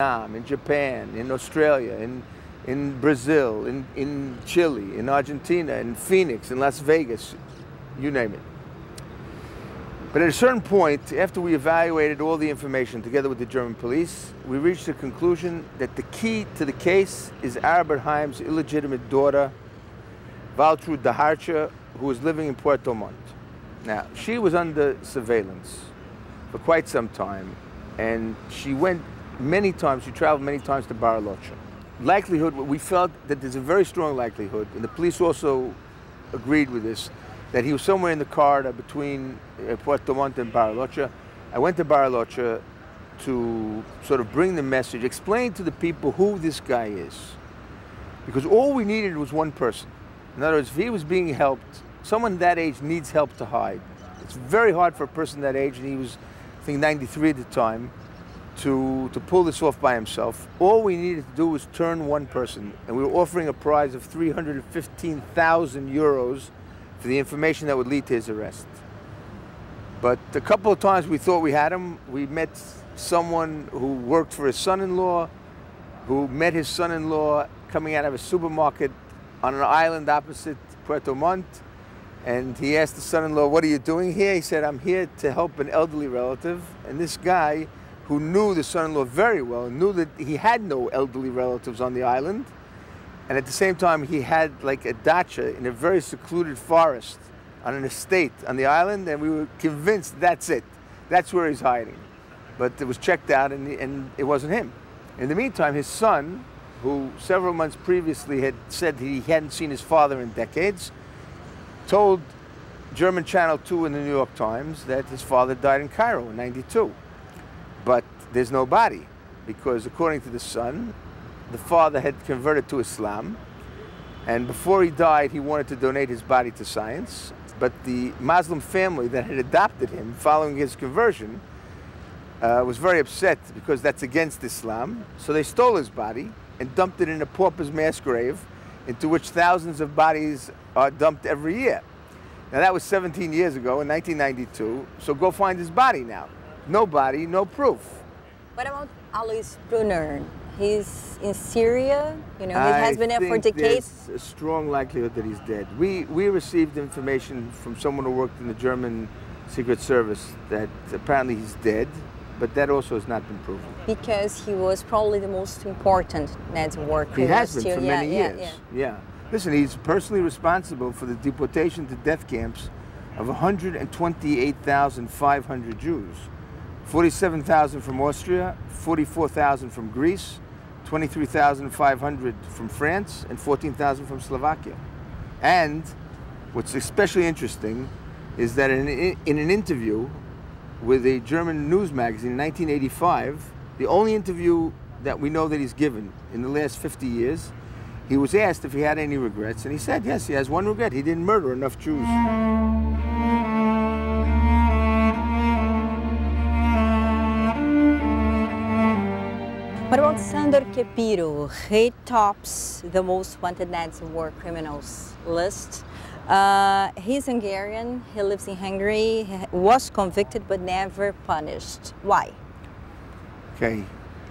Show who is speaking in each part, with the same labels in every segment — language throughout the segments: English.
Speaker 1: Vietnam, in Japan, in Australia, in, in Brazil, in, in Chile, in Argentina, in Phoenix, in Las Vegas, you name it. But at a certain point, after we evaluated all the information together with the German police, we reached the conclusion that the key to the case is Aribert Heim's illegitimate daughter, Waltraud Daharcha, who was living in Puerto Montt. Now, she was under surveillance for quite some time, and she went many times, she traveled many times to Bariloche. Likelihood, we felt that there's a very strong likelihood, and the police also agreed with this, that he was somewhere in the corridor between uh, Puerto Montt and Bariloche. I went to Bariloche to sort of bring the message, explain to the people who this guy is. Because all we needed was one person. In other words, if he was being helped, someone that age needs help to hide. It's very hard for a person that age, and he was, I think, 93 at the time, to, to pull this off by himself. All we needed to do was turn one person, and we were offering a prize of 315,000 euros for the information that would lead to his arrest. But a couple of times we thought we had him. We met someone who worked for his son-in-law, who met his son-in-law coming out of a supermarket on an island opposite Puerto Montt. And he asked the son-in-law, what are you doing here? He said, I'm here to help an elderly relative. And this guy, who knew the son-in-law very well, knew that he had no elderly relatives on the island, and at the same time, he had like a dacha in a very secluded forest on an estate on the island, and we were convinced that's it. That's where he's hiding. But it was checked out, and, and it wasn't him. In the meantime, his son, who several months previously had said he hadn't seen his father in decades, told German Channel 2 in the New York Times that his father died in Cairo in 92. But there's no body, because according to the son, the father had converted to Islam, and before he died, he wanted to donate his body to science. But the Muslim family that had adopted him following his conversion uh, was very upset because that's against Islam. So they stole his body and dumped it in a pauper's mass grave into which thousands of bodies are dumped every year. Now that was 17 years ago in 1992, so go find his body now. No body, no proof.
Speaker 2: What about Alois Brunner? He's in Syria. You know, he has been there for decades.
Speaker 1: There's a strong likelihood that he's dead. We we received information from someone who worked in the German Secret Service that apparently he's dead, but that also has not been proven.
Speaker 2: Because he was probably the most important network.
Speaker 1: He has been for many yeah, years. Yeah, yeah. Listen, he's personally responsible for the deportation to death camps of 128,500 Jews. 47,000 from Austria, 44,000 from Greece, 23,500 from France, and 14,000 from Slovakia. And what's especially interesting is that in, in an interview with a German news magazine in 1985, the only interview that we know that he's given in the last 50 years, he was asked if he had any regrets, and he said, yes, he has one regret. He didn't murder enough Jews.
Speaker 2: What about Sandor Kepiro? He tops the most wanted Nazi war criminals list. Uh, he's Hungarian, he lives in Hungary, he was convicted but never punished. Why?
Speaker 1: Okay,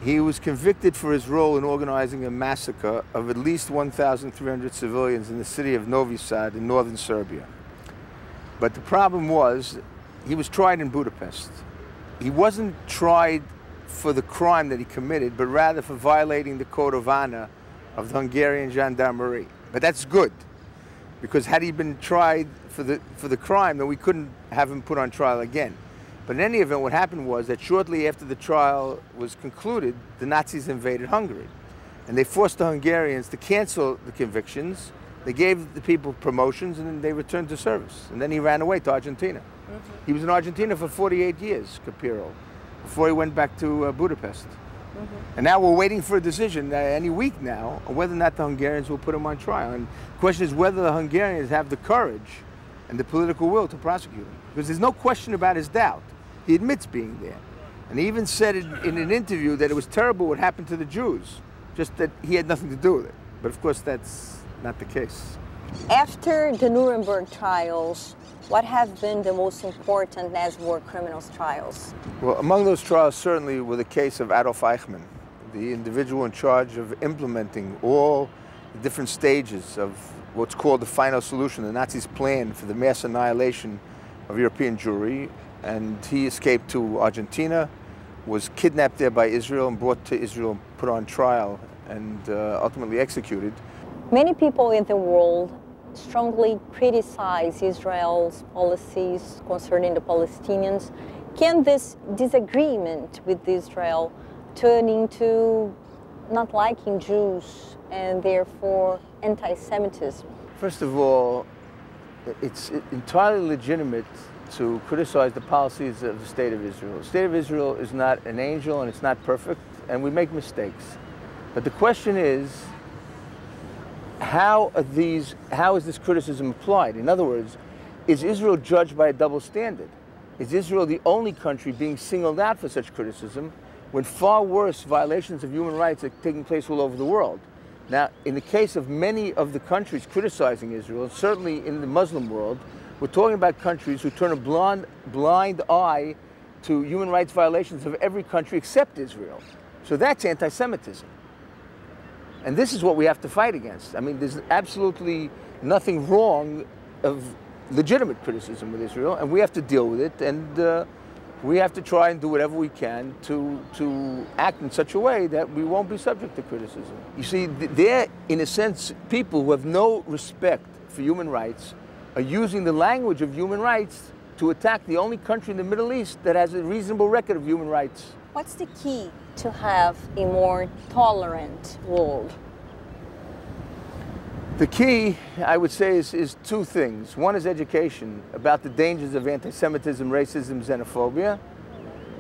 Speaker 1: he was convicted for his role in organizing a massacre of at least 1,300 civilians in the city of Novi Sad in northern Serbia. But the problem was, he was tried in Budapest. He wasn't tried for the crime that he committed, but rather for violating the code of honor of the Hungarian gendarmerie. But that's good, because had he been tried for the, for the crime, then we couldn't have him put on trial again. But in any event, what happened was that shortly after the trial was concluded, the Nazis invaded Hungary. And they forced the Hungarians to cancel the convictions. They gave the people promotions and then they returned to service. And then he ran away to Argentina. Mm -hmm. He was in Argentina for 48 years, Kepiro before he went back to uh, Budapest. Mm -hmm. And now we're waiting for a decision uh, any week now on whether or not the Hungarians will put him on trial. And the question is whether the Hungarians have the courage and the political will to prosecute him. Because there's no question about his doubt. He admits being there. And he even said in, in an interview that it was terrible what happened to the Jews, just that he had nothing to do with it. But of course, that's not the case.
Speaker 2: After the Nuremberg trials, what have been the most important Nazi war criminals trials?
Speaker 1: Well, among those trials certainly were the case of Adolf Eichmann, the individual in charge of implementing all the different stages of what's called the final solution, the Nazis' plan for the mass annihilation of European Jewry. And he escaped to Argentina, was kidnapped there by Israel and brought to Israel, put on trial, and uh, ultimately executed.
Speaker 2: Many people in the world strongly criticize Israel's policies concerning the Palestinians. Can this disagreement with Israel turn into not liking Jews and therefore anti Semitism?
Speaker 1: First of all, it's entirely legitimate to criticize the policies of the State of Israel. The State of Israel is not an angel and it's not perfect, and we make mistakes. But the question is, how are these how is this criticism applied? In other words, is Israel judged by a double standard? Is Israel the only country being singled out for such criticism when far worse violations of human rights are taking place all over the world? Now, in the case of many of the countries criticizing Israel, certainly in the Muslim world, we're talking about countries who turn a blind, blind eye to human rights violations of every country except Israel. So that's anti Semitism. And this is what we have to fight against. I mean, there's absolutely nothing wrong of legitimate criticism with Israel, and we have to deal with it. And uh, we have to try and do whatever we can to, to act in such a way that we won't be subject to criticism. You see, they're, in a sense, people who have no respect for human rights are using the language of human rights to attack the only country in the Middle East that has a reasonable record of human rights.
Speaker 2: What's the key to have a more tolerant world?
Speaker 1: The key, I would say, is, is two things. One is education about the dangers of anti Semitism, racism, xenophobia.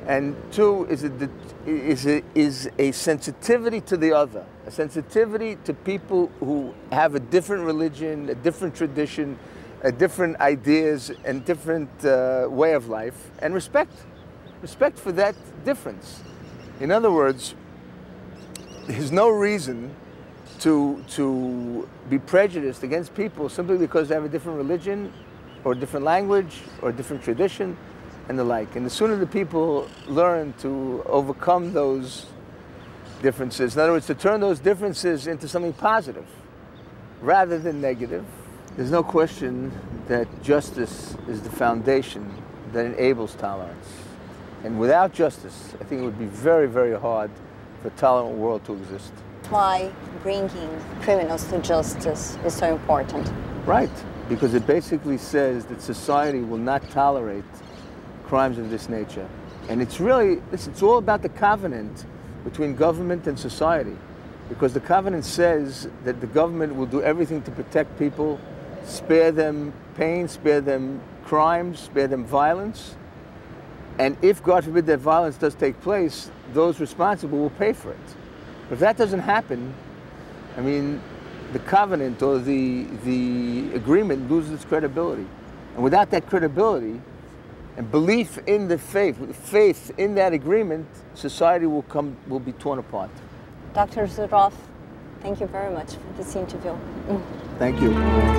Speaker 1: And two is a, is, a, is a sensitivity to the other, a sensitivity to people who have a different religion, a different tradition, a different ideas, and different uh, way of life, and respect. Respect for that difference. In other words, there's no reason to, to be prejudiced against people simply because they have a different religion or different language or a different tradition and the like. And the sooner the people learn to overcome those differences, in other words, to turn those differences into something positive rather than negative, there's no question that justice is the foundation that enables tolerance. And without justice, I think it would be very, very hard for a tolerant world to exist
Speaker 2: why bringing criminals to justice is so important.
Speaker 1: Right, because it basically says that society will not tolerate crimes of this nature. And it's really, it's all about the covenant between government and society. Because the covenant says that the government will do everything to protect people, spare them pain, spare them crimes, spare them violence. And if, God forbid, that violence does take place, those responsible will pay for it. But if that doesn't happen, I mean, the covenant or the, the agreement loses its credibility. And without that credibility and belief in the faith, faith in that agreement, society will, come, will be torn apart.
Speaker 2: Dr. Zuroff, thank you very much for this interview.
Speaker 1: Thank you.